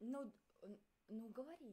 Ну, ну говори.